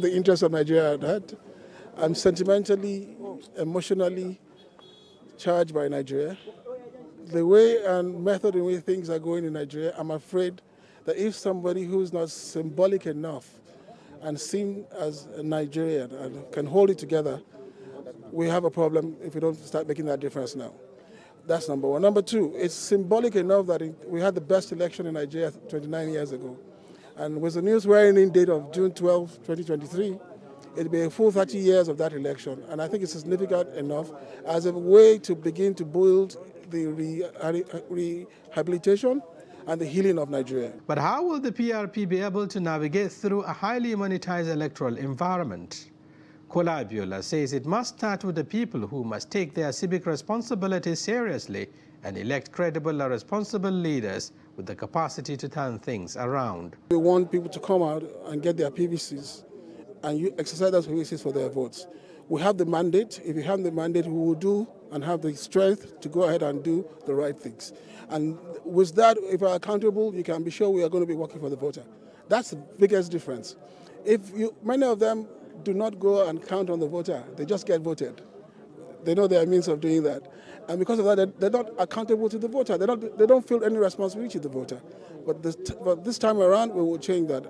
The interests of Nigeria at heart. I'm sentimentally, emotionally charged by Nigeria. The way and method in which things are going in Nigeria, I'm afraid that if somebody who's not symbolic enough and seen as a Nigerian and can hold it together, we have a problem if we don't start making that difference now. That's number one. Number two, it's symbolic enough that we had the best election in Nigeria 29 years ago. And with the new swearing-in date of June 12, 2023, it'll be a full 30 years of that election. And I think it's significant enough as a way to begin to build the rehabilitation and the healing of Nigeria. But how will the PRP be able to navigate through a highly monetized electoral environment? Kola Abiola says it must start with the people who must take their civic responsibilities seriously and elect credible and responsible leaders with the capacity to turn things around. We want people to come out and get their PVCs and you exercise those PVCs for their votes. We have the mandate. If we have the mandate, we will do and have the strength to go ahead and do the right things. And with that, if we're accountable, you can be sure we are going to be working for the voter. That's the biggest difference. If you, many of them do not go and count on the voter, they just get voted. They know their means of doing that. And because of that, they're not accountable to the voter. They don't, they don't feel any responsibility to the voter. But this, but this time around, we will change that.